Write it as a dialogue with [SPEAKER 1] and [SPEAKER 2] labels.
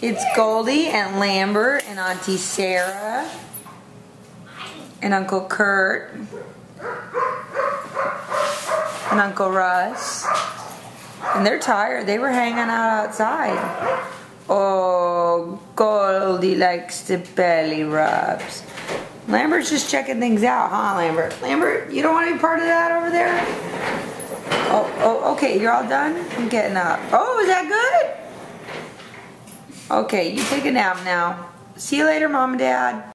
[SPEAKER 1] It's Goldie and Lambert and Auntie Sarah and Uncle Kurt and Uncle Russ. And they're tired. They were hanging out outside. Oh, Goldie likes the belly rubs. Lambert's just checking things out, huh, Lambert? Lambert, you don't want to be part of that over there? Oh, oh, okay, you're all done? I'm getting up. Oh, is that good? Okay, you take a nap now. See you later, Mom and Dad.